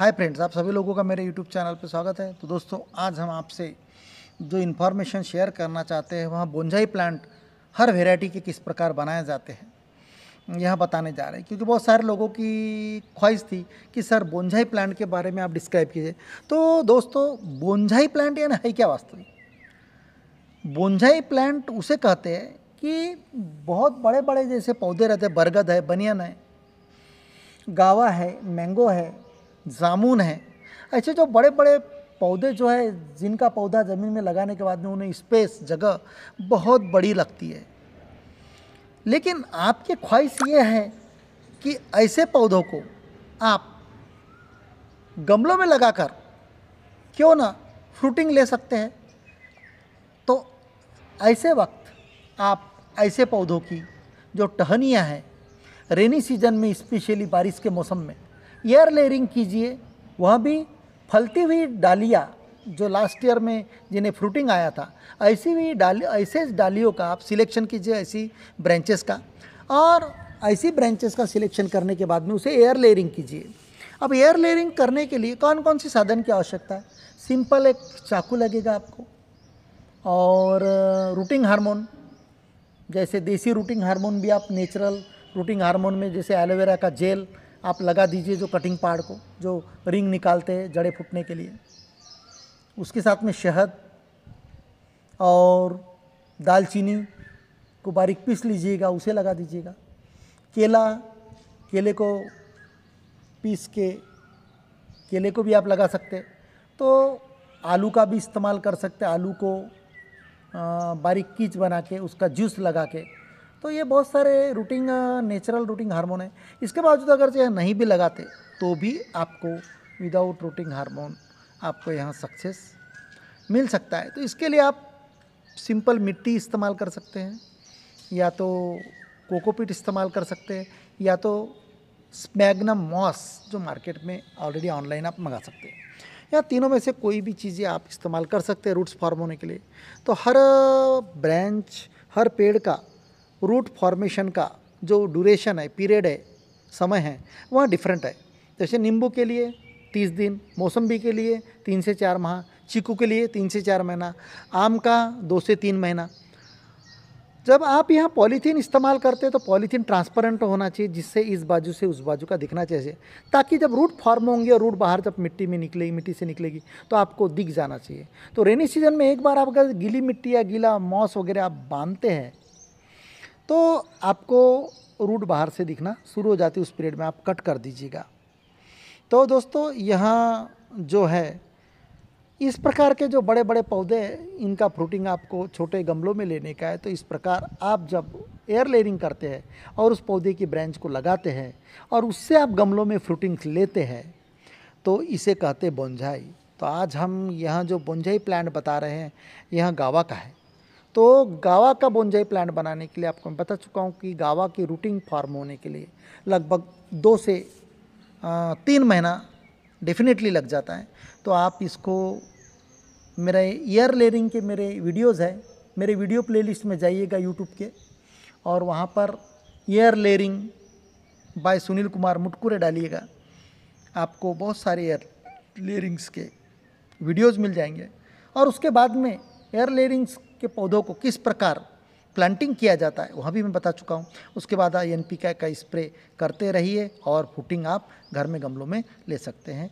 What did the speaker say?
Hi friends आप सभी लोगों का मेरे यूट्यूब चैनल पर स्वागत है। तो दोस्तों, आज हम आपसे जो इन्फॉर्मेशन शेयर करना चाहते हैं, वहाँ बोंजाई प्लांट हर वेराइटी के किस प्रकार बनाए जाते हैं, यह बताने जा रहे हैं। क्योंकि बहुत सारे लोगों की ख्वाहिश थी कि सर बोंजाई प्लांट के बारे में आप डिस्क्राइब कीजिए। तो दोस्तों, बोंजाई प्लांट ये ना है क्या वास्तविक? बोंजाई प्लांट उसे कहते हैं कि बहुत बड़े बड़े जैसे पौधे रहते हैं, बरगद है, बनियन है, गावा है मैंगो है जामुन है। ऐसे जो बड़े बड़े पौधे जो है, जिनका पौधा ज़मीन में लगाने के बाद में उन्हें स्पेस जगह बहुत बड़ी लगती है। लेकिन आपकी ख्वाहिश ये है कि ऐसे पौधों को आप गमलों में लगाकर क्यों ना फ्रूटिंग ले सकते हैं? तो ऐसे वक्त आप ऐसे पौधों की जो टहनियाँ हैं रेनी सीज़न में स्पेशली बारिश के मौसम में एयर लेयरिंग कीजिए, वह भी फलती हुई डालियाँ जो लास्ट ईयर में जिन्हें फ्रूटिंग आया था, ऐसी भी डाली, ऐसे डालियों का आप सिलेक्शन कीजिए, ऐसी ब्रांचेस का। और ऐसी ब्रांचेस का सिलेक्शन करने के बाद में उसे एयर लेयरिंग कीजिए। अब एयर लेयरिंग करने के लिए कौन कौन सी साधन की आवश्यकता है? सिंपल एक चाकू लगेगा आपको। और रूटिंग हार्मोन जैसे देसी रूटिंग हार्मोन भी आप नेचुरल रूटिंग हार्मोन में, जैसे एलोवेरा का जेल आप लगा दीजिए जो कटिंग पार्ट को, जो रिंग निकालते हैं जड़े फूटने के लिए। उसके साथ में शहद और दालचीनी को बारीक पीस लीजिएगा, उसे लगा दीजिएगा। केला, केले को पीस के, केले को भी आप लगा सकते तो आलू का भी इस्तेमाल कर सकते आलू को बारीक कीच बना के, उसका जूस लगा के। तो ये बहुत सारे रूटिंग नेचुरल रूटिंग हार्मोन है। इसके बावजूद अगर जो नहीं भी लगाते तो भी आपको विदाउट रूटिंग हार्मोन आपको यहाँ सक्सेस मिल सकता है। तो इसके लिए आप सिंपल मिट्टी इस्तेमाल कर सकते हैं, या तो कोकोपीट इस्तेमाल कर सकते हैं, या तो स्मैगनम मॉस जो मार्केट में ऑलरेडी ऑनलाइन आप मंगा सकते हैं। या तीनों में से कोई भी चीज़ें आप इस्तेमाल कर सकते हैं रूट्स फॉर्म होने के लिए। तो हर ब्रांच हर पेड़ का रूट फॉर्मेशन का जो ड्यूरेशन है पीरियड है, समय है, वह डिफरेंट है। जैसे नींबू के लिए तीस दिन, मौसम्बी के लिए तीन से चार माह, चीकू के लिए तीन से चार महीना, आम का दो से तीन महीना। जब आप यहाँ पॉलीथीन इस्तेमाल करते हैं तो पॉलीथीन ट्रांसपेरेंट होना चाहिए, जिससे इस बाजू से उस बाजू का दिखना चाहिए। ताकि जब रूट फॉर्म होंगे और रूट बाहर जब मिट्टी में निकलेगी, मिट्टी से निकलेगी तो आपको दिख जाना चाहिए। तो रेनी सीज़न में एक बार आप अगर गीली मिट्टी या गीला मॉस वगैरह आप बांधते हैं तो आपको रूट बाहर से दिखना, शुरू हो जाती है उस पीरियड में, आप कट कर दीजिएगा। तो दोस्तों, यहाँ जो है, इस प्रकार के जो बड़े बड़े पौधे इनका फ्रूटिंग आपको छोटे गमलों में लेने का है तो इस प्रकार आप जब एयर लेयरिंग करते हैं और उस पौधे की ब्रांच को लगाते हैं और उससे आप गमलों में फ्रूटिंग लेते हैं तो इसे कहते बोंझाई तो आज हम यहाँ जो बोंझाई प्लांट बता रहे हैं, यहाँ गावा का है। तो गावा का बोनजाई प्लांट बनाने के लिए आपको मैं बता चुका हूँ कि गावा की रूटिंग फॉर्म होने के लिए लगभग दो से तीन महीना डेफिनेटली लग जाता है। तो आप इसको, मेरे ईयर लेयरिंग के मेरे वीडियोज़ है, मेरे वीडियो प्लेलिस्ट में जाइएगा यूट्यूब के और वहाँ पर air layering by Sunil Kumar Mutkure डालिएगा। आपको बहुत सारे एयर लेयरिंग्स के वीडियोज़ मिल जाएँगे। और उसके बाद में एयर लेयरिंग्स के पौधों को किस प्रकार प्लांटिंग किया जाता है, वहाँ भी मैं बता चुका हूँ। उसके बाद आई एन पी का स्प्रे करते रहिए और फुटिंग आप घर में गमलों में ले सकते हैं।